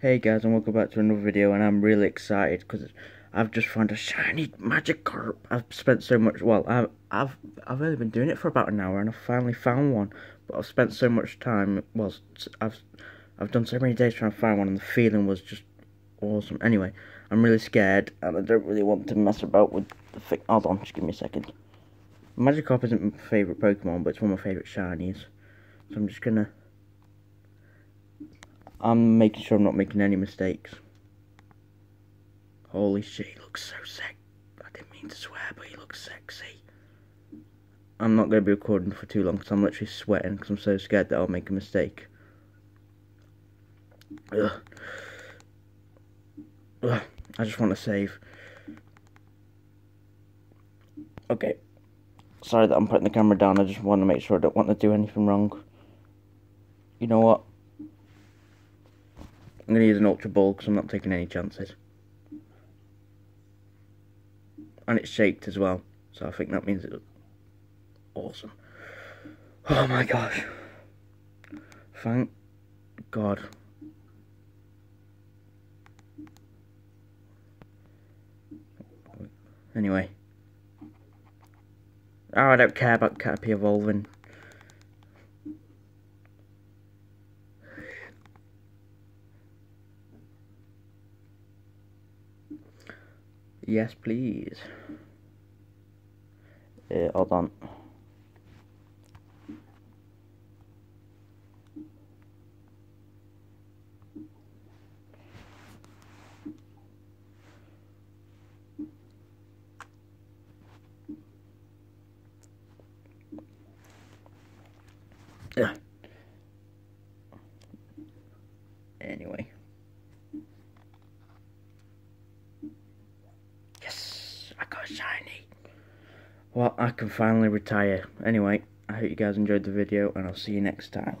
Hey guys and welcome back to another video and I'm really excited because I've just found a shiny Magikarp. I've spent so much, well I've, I've, I've only been doing it for about an hour and I finally found one. But I've spent so much time, well I've, I've done so many days trying to find one and the feeling was just awesome. Anyway, I'm really scared and I don't really want to mess about with the thing. Hold on, just give me a second. Magikarp isn't my favourite Pokemon but it's one of my favourite shinies. So I'm just gonna I'm making sure I'm not making any mistakes. Holy shit, he looks so sick. I didn't mean to swear, but he looks sexy. I'm not going to be recording for too long because I'm literally sweating because I'm so scared that I'll make a mistake. Ugh. Ugh. I just want to save. Okay. Sorry that I'm putting the camera down. I just want to make sure I don't want to do anything wrong. You know what? I'm going to use an Ultra Ball because I'm not taking any chances. And it's shaped as well, so I think that means it's awesome. Oh my gosh. Thank God. Anyway. Oh, I don't care about Caterpie evolving. Yes, please. Uh, hold on. Yeah. Anyway. Shiny. Well, I can finally retire. Anyway, I hope you guys enjoyed the video, and I'll see you next time.